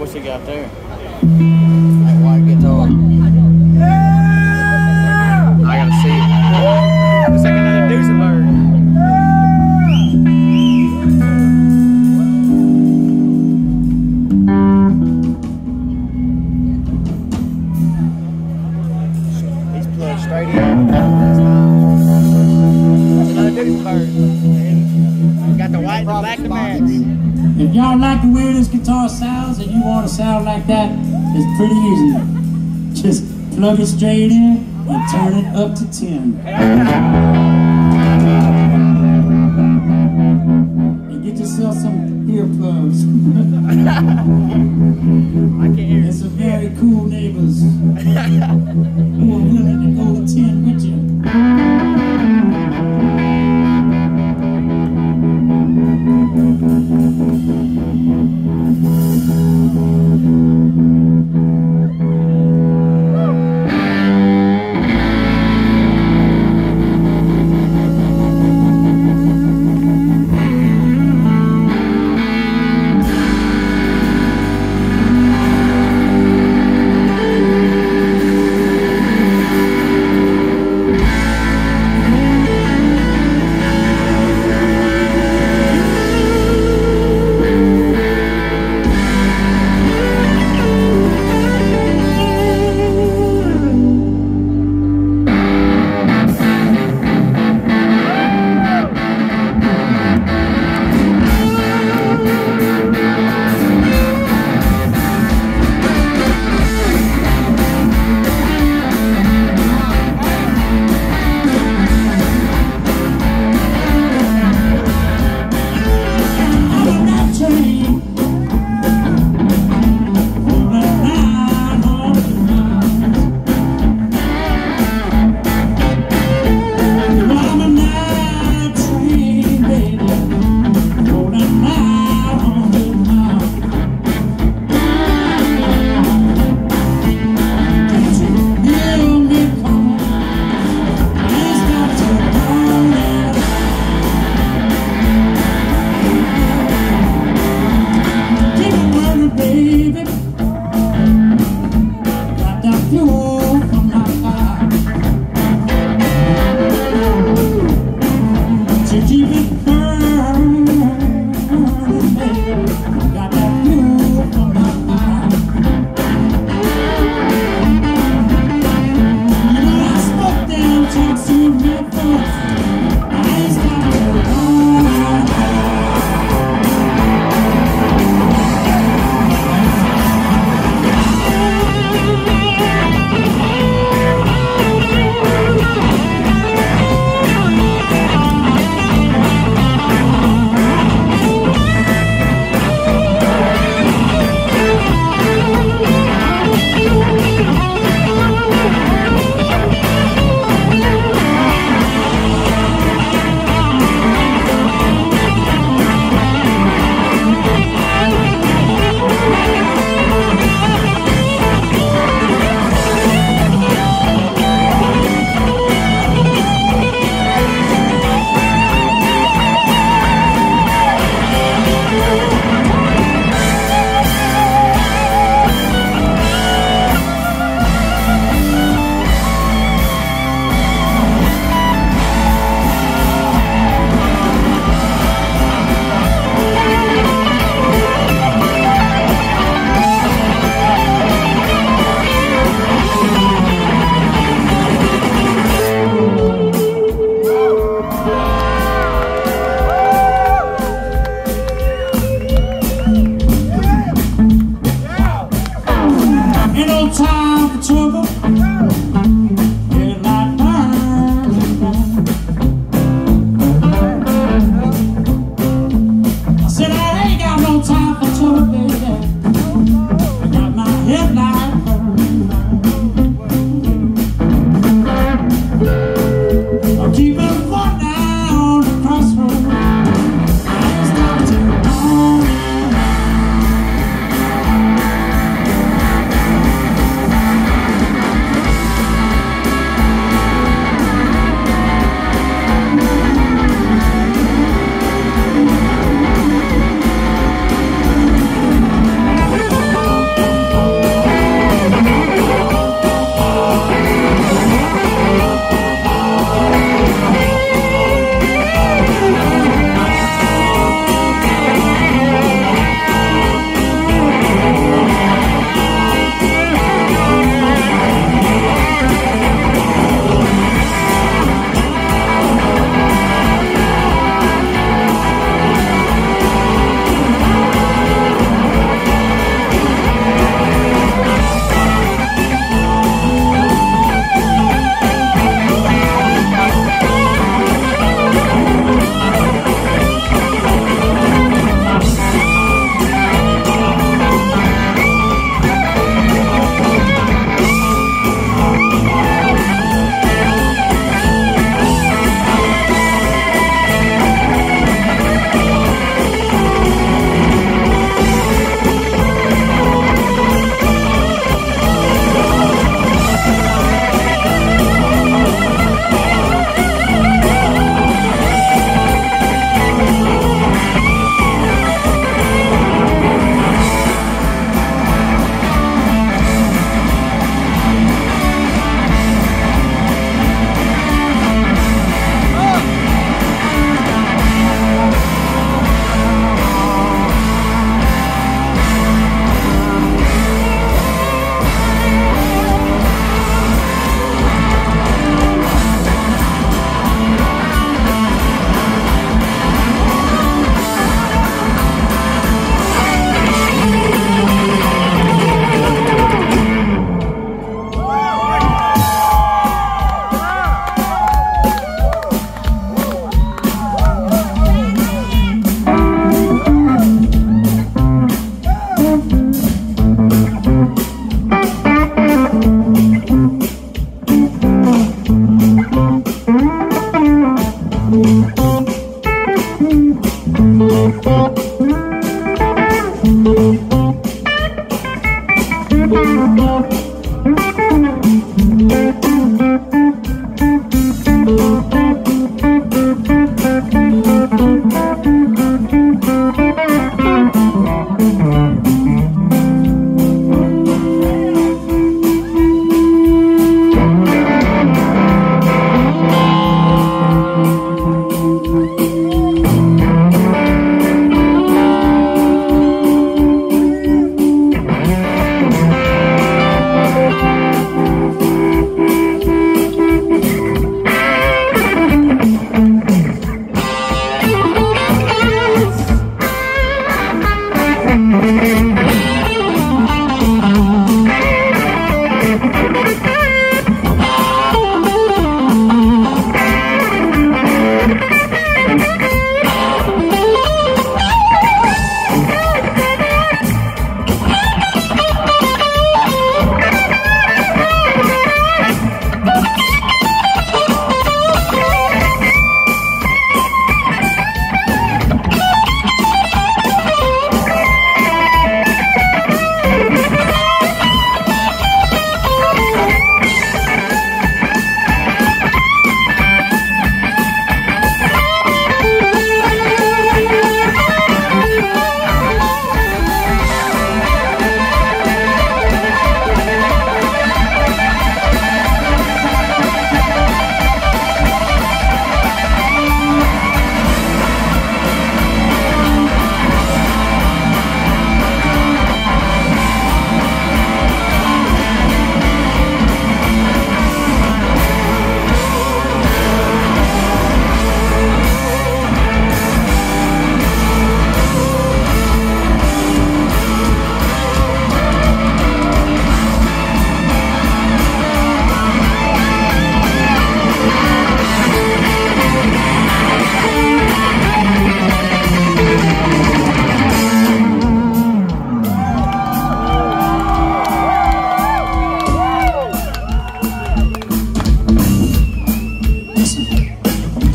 What's he got there? That white guitar. Yeah! I gotta see it. It's like another. He's plugged straight in. That's another Duesenberg. Got the white and black to match. If y'all like the way this guitar sounds and you want to sound like that, it's pretty easy. Just plug it straight in and turn it up to 10. And get yourself some earplugs. I can't hear and some very cool neighbors who are willing to go to 10 with you.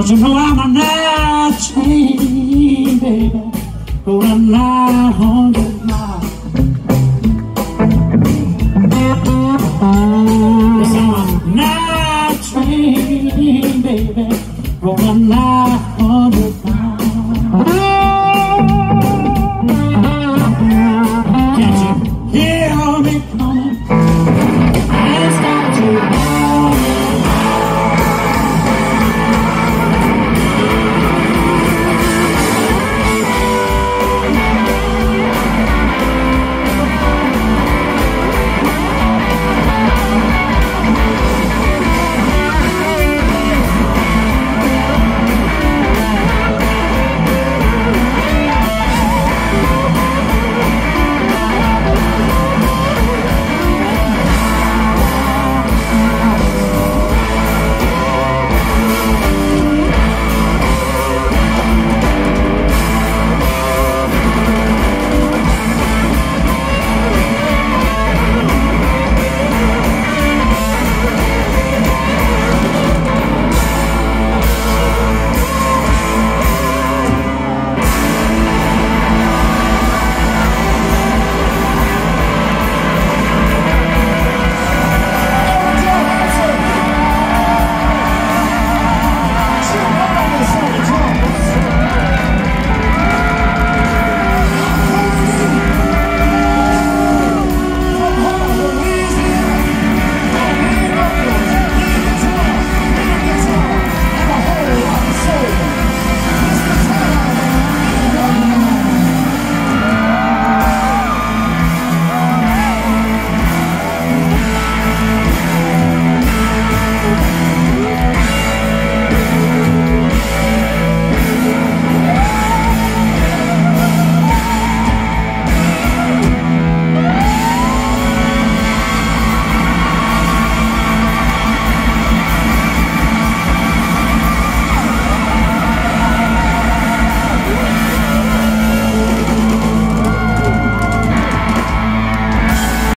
Don't you know I'm a night